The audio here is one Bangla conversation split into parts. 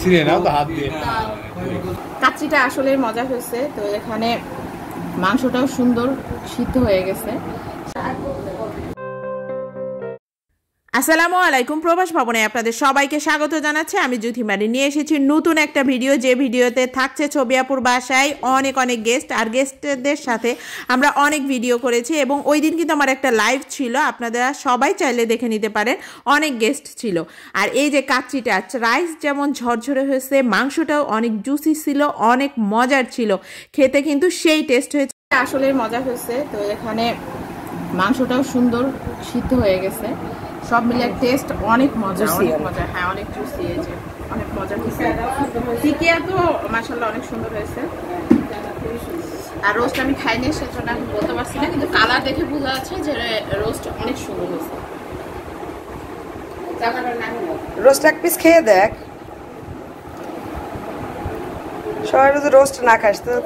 ছিঁড়ে নাও তো হাত দিয়ে। কাচ্চিটা আসলে মজা হয়েছে। তো এখানে মাংসটাও সুন্দর সিদ্ধ হয়ে গেছে। আসসালামু আলাইকুম প্রবাস ভবনে আপনাদের সবাইকে স্বাগত জানাচ্ছি। আমি জ্যোতিমারি নিয়ে এসেছি নতুন একটা ভিডিও। যে ভিডিওতে থাকছে ছবিয়াপুর বাসায় অনেক অনেক গেস্ট আর গেস্টদের সাথে আমরা অনেক ভিডিও করেছি এবং ওই দিন কিন্তু আমার একটা লাইভ ছিল। আপনারা সবাই চাইলে দেখে নিতে পারেন। অনেক গেস্ট ছিল। আর এই যে কাচ্চিটা রাইস যেমন ঝরঝরে হয়েছে, মাংসটাও অনেক জুসি ছিল, অনেক মজার ছিল। খেতে কিন্তু সেই টেস্ট হয়েছে। আসলে মজা হয়েছে। তো এখানে মাংসটাও সুন্দর সিদ্ধ হয়ে গেছে। সব মিলে টেস্ট অনেক মজা অনেক মজা। হ্যাঁ অনেক জুসি এই যে অনেক মজা টিকিয়া তো মাসাল্লাহ অনেক সুন্দর হয়েছে। আর রোস্ট আমি খাইনি সেজন্য আমি বলতে পারছি না কিন্তু কালার দেখে বোঝা যাচ্ছে যে রোস্ট অনেক সুন্দর হয়েছে। রোস্ট এক পিস খেয়ে দেখ। সবাই রোস্ট না খাস তো-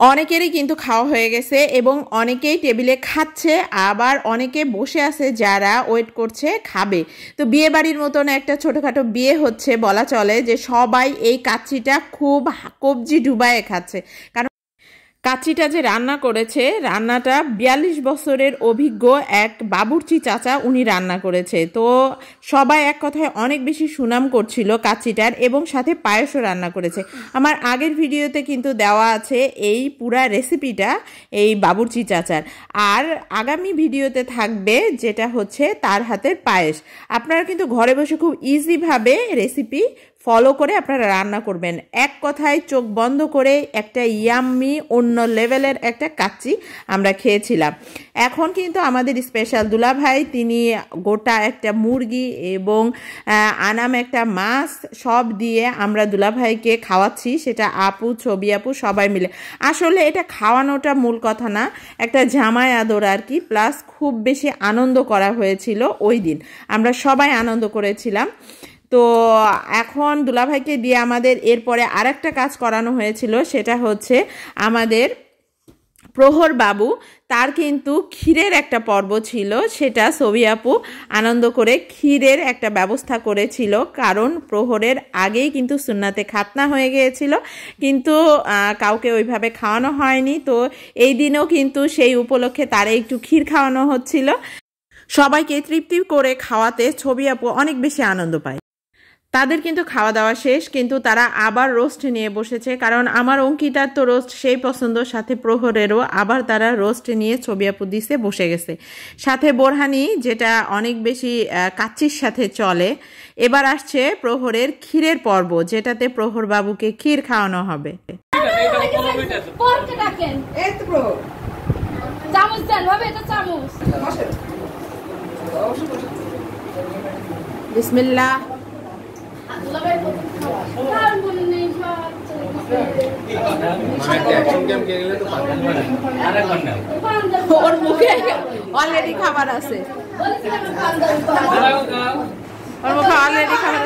অনেকেরই কিন্তু খাওয়া হয়ে গেছে এবং অনেকেই টেবিলে খাচ্ছে, আবার অনেকে বসে আছে যারা ওয়েট করছে খাবে। তো বিয়ে বাড়ির মতন একটা ছোটোখাটো বিয়ে হচ্ছে বলা চলে যে সবাই এই কাচ্চিটা খুব কবজি ডুবায়ে খাচ্ছে। কারণ কাচ্চিটা যে রান্না করেছে, রান্নাটা বিয়াল্লিশ বছরের অভিজ্ঞ এক বাবুর্চি চাচা উনি রান্না করেছে। তো সবাই এক কথায় অনেক বেশি সুনাম করছিল কাচ্চিটার এবং সাথে পায়েসও রান্না করেছে। আমার আগের ভিডিওতে কিন্তু দেওয়া আছে এই পুরা রেসিপিটা এই বাবুর্চি চাচার। আর আগামী ভিডিওতে থাকবে যেটা হচ্ছে তার হাতের পায়েস। আপনারা কিন্তু ঘরে বসে খুব ইজিভাবে রেসিপি ফলো করে আপনারা রান্না করবেন। এক কথায় চোখ বন্ধ করে একটা ইয়াম্মি অন্য লেভেলের একটা কাচ্চি আমরা খেয়েছিলাম। এখন কিন্তু আমাদের স্পেশাল দুলাভাই, তিনি গোটা একটা মুরগি এবং আনাম একটা মাছ সব দিয়ে আমরা দুলাভাইকে খাওয়াচ্ছি। সেটা আপু, ছবি আপু সবাই মিলে। আসলে এটা খাওয়ানোটা মূল কথা না, একটা জামাই আদর আর কি প্লাস খুব বেশি আনন্দ করা হয়েছিল ওই দিন। আমরা সবাই আনন্দ করেছিলাম। তো এখন দুলাভাইকে দিয়ে আমাদের এরপরে আরেকটা কাজ করানো হয়েছিল, সেটা হচ্ছে আমাদের প্রহর বাবু, তার কিন্তু ক্ষীরের একটা পর্ব ছিল, সেটা ছবি আপু আনন্দ করে ক্ষীরের একটা ব্যবস্থা করেছিল, কারণ প্রহরের আগেই কিন্তু সুন্নাতে খাতনা হয়ে গিয়েছিল, কিন্তু কাউকে ওইভাবে খাওয়ানো হয়নি, তো এই দিনও কিন্তু সেই উপলক্ষে তারে একটু ক্ষীর খাওয়ানো হচ্ছিল। সবাইকে তৃপ্তি করে খাওয়াতে ছবি আপু অনেক বেশি আনন্দ পায়। তাদের কিন্তু খাওয়া দাওয়া শেষ কিন্তু তারা আবার রোস্ট নিয়ে বসেছে। কারণ আমার অঙ্কিতার তো রোস্ট সেই পছন্দ সাথে প্রহরেরও আবার তারা রোস্ট নিয়ে ছবি আপু দিছে বসে গেছে। সাথে বোরহানি যেটা অনেক বেশি কাচ্চির সাথে চলে। এবার আসছে প্রহরের ক্ষীরের পর্ব যেটাতে প্রহর বাবুকে ক্ষীর খাওয়ানো হবে। চামচ দেন এটা চামচ। বিসমিল্লাহ। ওর মুখে অলরেডি খাবার আছে। ওর মুখে অলরেডি খাবার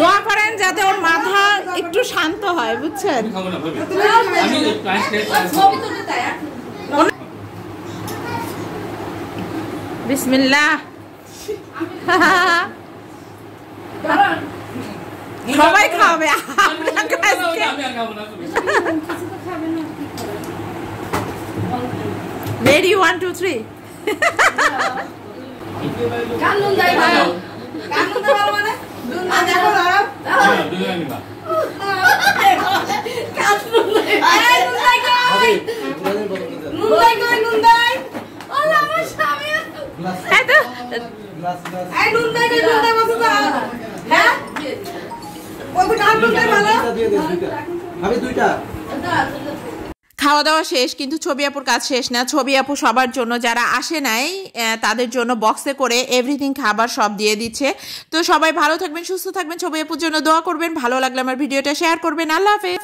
দোয়া করেন যাতে ওর মাথা একটু শান্ত হয় বুঝছেন? বিসমিল্লাহ। সবাই খাবে রেডি ওয়ান টু থ্রি কানুন আমি দুইটা। খাওয়া দাওয়া শেষ কিন্তু ছবি আপুর কাজ শেষ না। ছবি আপু সবার জন্য যারা আসে নাই আহ, তাদের জন্য বক্সে করে এভরিথিং খাবার সব দিয়ে দিচ্ছে। তো সবাই ভালো থাকবেন সুস্থ থাকবেন। ছবি আপুর জন্য দোয়া করবেন। ভালো লাগলে আমার ভিডিওটা শেয়ার করবেন। আল্লাহ হাফেজ।